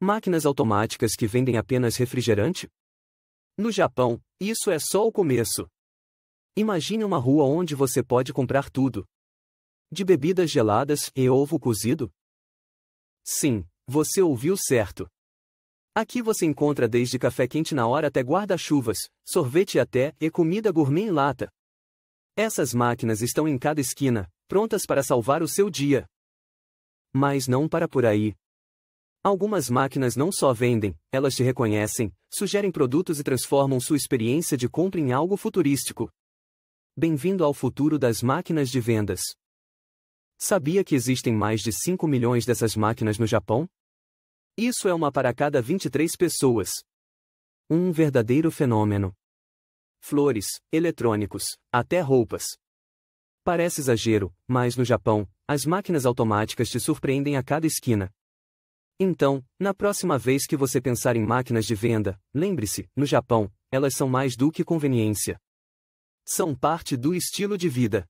Máquinas automáticas que vendem apenas refrigerante? No Japão, isso é só o começo. Imagine uma rua onde você pode comprar tudo. De bebidas geladas e ovo cozido? Sim, você ouviu certo. Aqui você encontra desde café quente na hora até guarda-chuvas, sorvete até e comida gourmet em lata. Essas máquinas estão em cada esquina, prontas para salvar o seu dia. Mas não para por aí. Algumas máquinas não só vendem, elas te reconhecem, sugerem produtos e transformam sua experiência de compra em algo futurístico. Bem-vindo ao futuro das máquinas de vendas. Sabia que existem mais de 5 milhões dessas máquinas no Japão? Isso é uma para cada 23 pessoas. Um verdadeiro fenômeno. Flores, eletrônicos, até roupas. Parece exagero, mas no Japão, as máquinas automáticas te surpreendem a cada esquina. Então, na próxima vez que você pensar em máquinas de venda, lembre-se, no Japão, elas são mais do que conveniência. São parte do estilo de vida.